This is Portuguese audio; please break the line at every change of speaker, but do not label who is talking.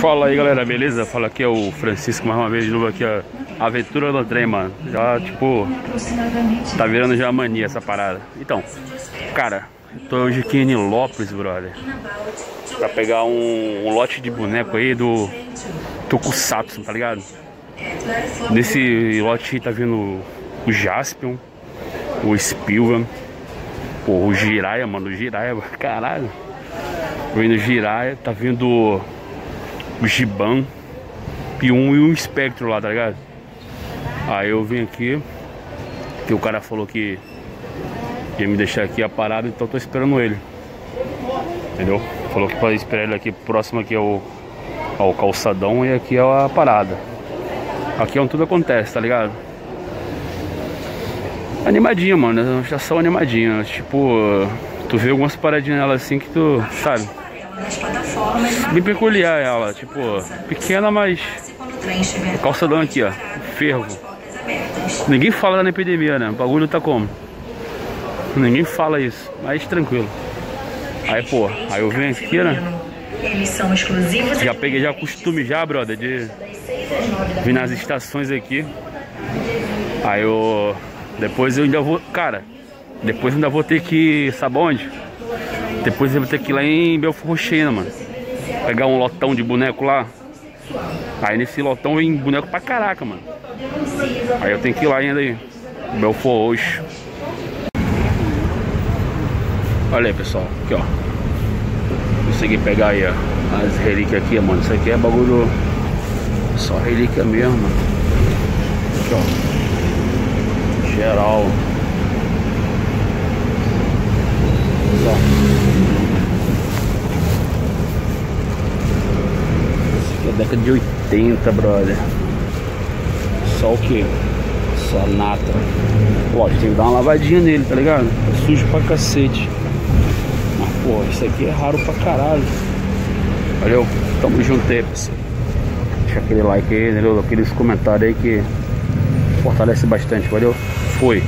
Fala aí galera, beleza? Fala aqui é o Francisco mais uma vez de novo aqui, a aventura do trem, mano. Já tipo, tá virando já mania essa parada. Então, cara, tô hoje aqui em Nilópolis, brother. Pra pegar um, um lote de boneco aí do Tokusatsu, tá ligado? Nesse lote tá vindo o Jaspion, o Spilvan, o Jiraiya, mano, o Jiraiya, caralho. Vindo o Jiraiya, tá vindo o Giban, P1 e o Spectro lá, tá ligado? Aí eu vim aqui, que o cara falou que ia me deixar aqui a parada, então tô esperando ele. Entendeu? Falou que pra esperar ele aqui próximo aqui ao, ao calçadão e aqui é a parada. Aqui é onde tudo acontece, tá ligado? Animadinha, mano, já são animadinha. Tipo, tu vê algumas paradinhas nela assim que tu, sabe? Bem peculiar ela, tipo, pequena, mas. O calçadão aqui, ó. Fervo. Ninguém fala na epidemia, né? O bagulho tá como? Ninguém fala isso, mas tranquilo. Aí, pô, aí eu venho aqui, né? Já peguei já costume já, brother, de vir nas estações aqui. Aí eu. Depois eu ainda vou. Cara, depois eu ainda vou ter que. Sabe onde? Depois eu vou ter que ir lá em Belfort Roxena, mano. Pegar um lotão de boneco lá. Aí nesse lotão vem boneco pra caraca, mano. Aí eu tenho que ir lá ainda aí. Belfort Roxo. Olha aí, pessoal. Aqui, ó. Consegui pegar aí, ó. As relíquias aqui, mano. Isso aqui é bagulho. Só relíquia mesmo, mano. Aqui, ó. Geral. Ó. Esse aqui é década de 80, brother. Só o que? Só nata. Lógico, tem que dar uma lavadinha nele, tá ligado? É sujo pra cacete. Mas, pô, isso aqui é raro pra caralho. Valeu? Tamo junto aí, pessoal. Deixa aquele like aí, entendeu? Aqueles comentários aí que fortalece bastante. Valeu? Fui.